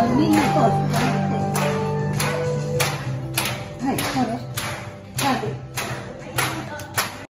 uh, mini cost.